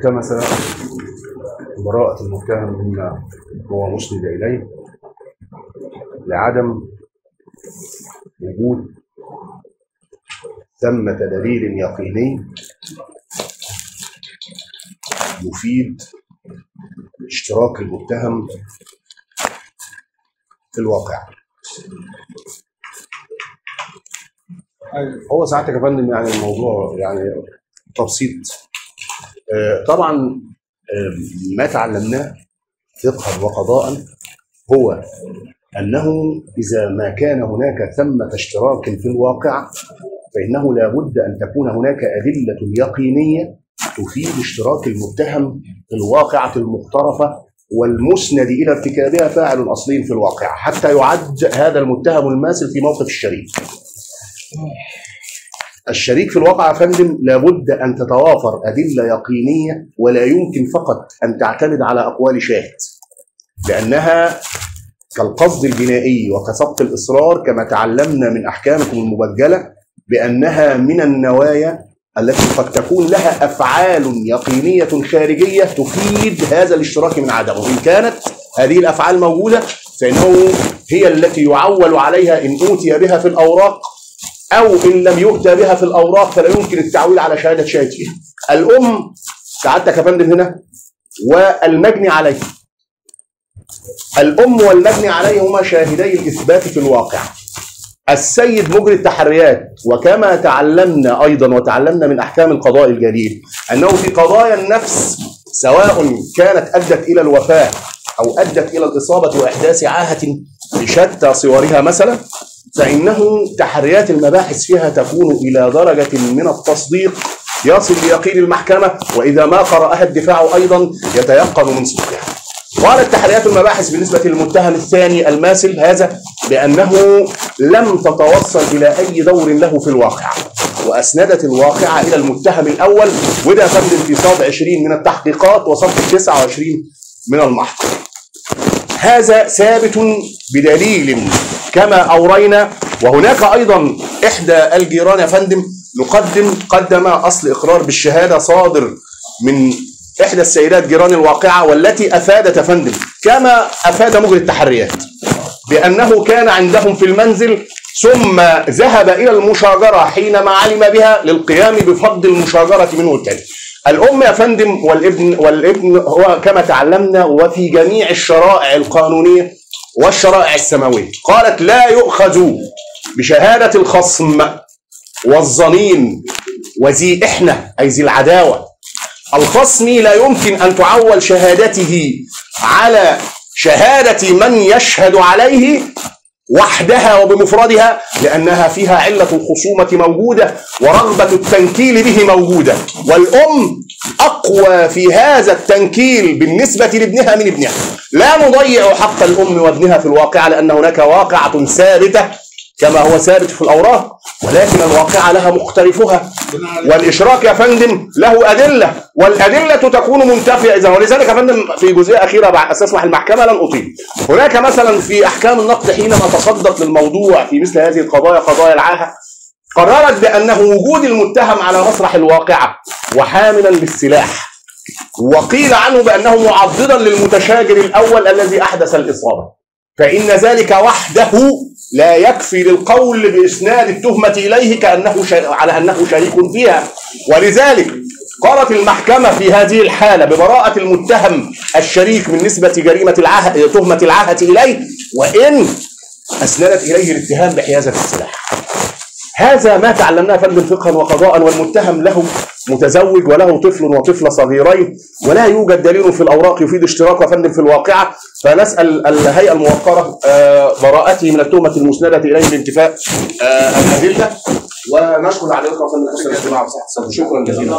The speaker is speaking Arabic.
التمس براءة المتهم مما هو مسند إليه لعدم وجود ثمة دليل يقيني يفيد اشتراك المتهم في الواقع. هو ساعتك يا فندم يعني الموضوع يعني تبسيط. طبعا آه، ما تعلمناه فقها وقضاء هو أنه إذا ما كان هناك ثمة اشتراك في الواقع فإنه لا بد أن تكون هناك أدلة يقينية تفيد اشتراك المتهم في الواقعة المقترفة والمسند إلى ارتكابها فاعل أصلي في الواقع حتى يعد هذا المتهم الماثل في موقف الشريك. الشريك في الواقع يا فندم لابد أن تتوافر أدلة يقينية ولا يمكن فقط أن تعتمد على أقوال شاهد. لأنها كالقصد الجنائي وكسبق الإصرار كما تعلمنا من أحكامكم المبجله بأنها من النوايا التي قد تكون لها أفعال يقينية خارجية تفيد هذا الاشتراك من عدمه، ان كانت هذه الأفعال موجودة فإنه هي التي يعول عليها إن أوتي بها في الأوراق أو إن لم يؤتى بها في الأوراق فلا يمكن التعويل على شهادة شاهد فيها. الأم سعادتك يا فندم هنا والمجني عليه. الأم والمجني عليه هما شاهدي الإثبات في الواقع. السيد مجري التحريات وكما تعلمنا أيضا وتعلمنا من أحكام القضاء الجليل أنه في قضايا النفس سواء كانت أدت إلى الوفاة أو أدت إلى الإصابة واحداث عاهة بشتى صورها مثلا فإنه تحريات المباحث فيها تكون إلى درجة من التصديق يصل ليقين المحكمة وإذا ما قرأها الدفاع أيضا يتيقن من صدقها. قالت تحريات المباحث بالنسبة للمتهم الثاني الماثل هذا بأنه لم تتوصل إلى أي دور له في الواقع وأسندت الواقعة إلى المتهم الأول وده فندم في صاد 20 من التحقيقات وصف 29 من المحضر هذا ثابت بدليل كما أورينا وهناك أيضا إحدى الجيران يا فندم نقدم قدم أصل إقرار بالشهادة صادر من إحدى السيدات جيران الواقعة والتي أفادت يا فندم. كما أفاد مجري التحريات بأنه كان عندهم في المنزل ثم ذهب إلى المشاجرة حينما علم بها للقيام بفض المشاجرة منه التالي. الأم يا فندم والابن والابن هو كما تعلمنا وفي جميع الشرائع القانونية والشرائع السماوية. قالت لا يؤخذ بشهادة الخصم والظنين وذي إحنة أي ذي العداوة. الخصم لا يمكن أن تعول شهادته على شهادة من يشهد عليه وحدها وبمفردها لأنها فيها علة الخصومة موجودة ورغبة التنكيل به موجودة. والأم أقوى في هذا التنكيل بالنسبة لابنها من ابنها. لا نضيع حق الأم وابنها في الواقع لأن هناك واقعة ثابتة كما هو ثابت في الأوراق ولكن الواقعة لها مختلفها والإشراك يا فندم له أدلة والأدلة تكون منتفية. إذا ولذلك يا فندم في جزئية أخيرة بعد أستسمح المحكمة لن أطيل. هناك مثلا في أحكام النقد حينما تصدت للموضوع في مثل هذه القضايا قضايا العاهة قررت بأنه وجود المتهم على مسرح الواقعة وحاملا للسلاح وقيل عنه بأنه معضدا للمتشاجر الأول الذي أحدث الإصابة فإن ذلك وحده لا يكفي للقول بإسناد التهمة إليه كأنه. على أنه شريك فيها ولذلك قالت المحكمة في هذه الحالة ببراءة المتهم الشريك من نسبة جريمة العهد تهمة العهد إليه وإن أسندت إليه الاتهام بحيازة السلاح هذا ما تعلمناه فندم فقها وقضاء والمتهم له متزوج وله طفل وطفلة صغيرين ولا يوجد دليل في الأوراق يفيد اشتراك فندم في الواقعة. فنسأل الهيئة الموقرة آه، براءته من التهمة المسندة إليه بانتفاء آه، الأدلة ونشكر عليكم فندم حسن الاستماع وصحة شكرا جزيلا.